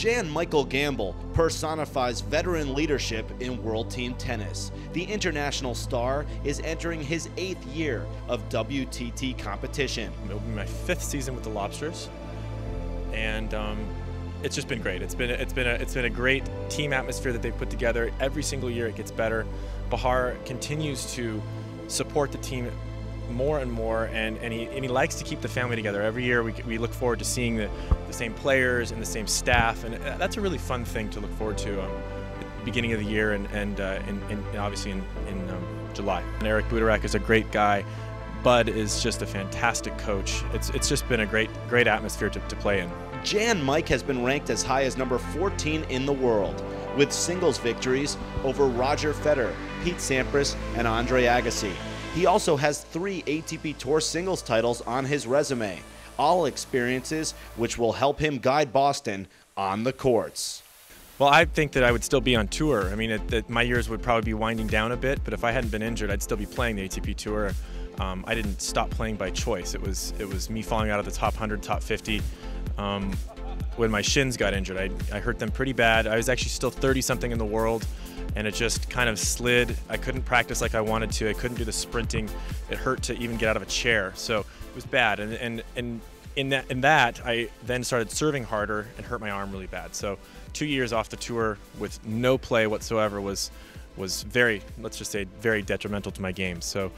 Jan Michael Gambill personifies veteran leadership in World Team Tennis. The international star is entering his eighth year of WTT competition. It'll be my fifth season with the Lobsters, and um, it's just been great. It's been it's been a it's been a great team atmosphere that they've put together. Every single year it gets better. Bahar continues to support the team more and more, and, and, he, and he likes to keep the family together. Every year we, we look forward to seeing the, the same players and the same staff, and uh, that's a really fun thing to look forward to um, at the beginning of the year and, and, uh, and, and obviously in, in um, July. And Eric Budarak is a great guy. Bud is just a fantastic coach. It's, it's just been a great, great atmosphere to, to play in. Jan Mike has been ranked as high as number 14 in the world, with singles victories over Roger Federer, Pete Sampras, and Andre Agassi. He also has three ATP Tour singles titles on his resume, all experiences which will help him guide Boston on the courts. Well, I think that I would still be on tour. I mean, it, it, my years would probably be winding down a bit, but if I hadn't been injured, I'd still be playing the ATP Tour. Um, I didn't stop playing by choice. It was it was me falling out of the top 100, top 50. Um, when my shins got injured, I, I hurt them pretty bad. I was actually still 30 something in the world and it just kind of slid. I couldn't practice like I wanted to. I couldn't do the sprinting. It hurt to even get out of a chair. So it was bad. And and and in that in that I then started serving harder and hurt my arm really bad. So two years off the tour with no play whatsoever was was very let's just say very detrimental to my game. So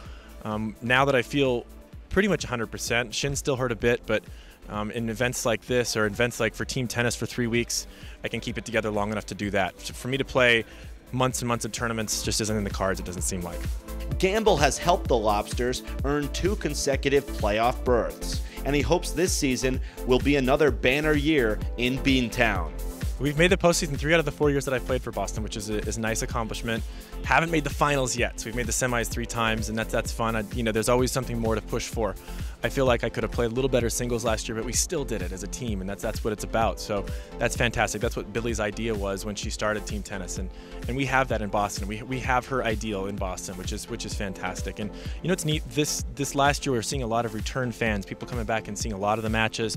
um, now that I feel pretty much 100%, shin still hurt a bit, but um, in events like this or events like for team tennis for three weeks, I can keep it together long enough to do that. For me to play months and months of tournaments just isn't in the cards, it doesn't seem like. Gambill has helped the Lobsters earn two consecutive playoff berths, and he hopes this season will be another banner year in Beantown. We've made the postseason three out of the four years that I've played for Boston, which is a, is a nice accomplishment. Haven't made the finals yet, so we've made the semis three times, and that's that's fun. I, you know, there's always something more to push for. I feel like I could have played a little better singles last year, but we still did it as a team, and that's that's what it's about. So that's fantastic. That's what Billie's idea was when she started team tennis, and and we have that in Boston. We, we have her ideal in Boston, which is which is fantastic. And you know, it's neat. This this last year, we we're seeing a lot of return fans, people coming back and seeing a lot of the matches,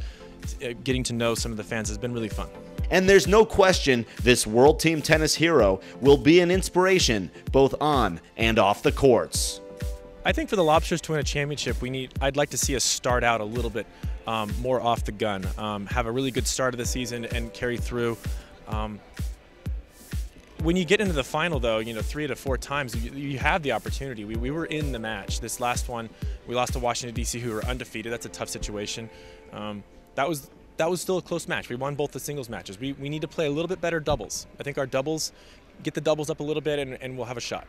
uh, getting to know some of the fans has been really fun. And there's no question this World Team Tennis hero will be an inspiration both on and off the courts. I think for the Lobsters to win a championship, we need. I'd like to see us start out a little bit um, more off the gun, um, have a really good start of the season, and carry through. Um, when you get into the final, though, you know, three to four times, you, you have the opportunity. We, we were in the match. This last one, we lost to Washington D.C., who were undefeated. That's a tough situation. Um, that was that was still a close match. We won both the singles matches. We, we need to play a little bit better doubles. I think our doubles, get the doubles up a little bit and, and we'll have a shot.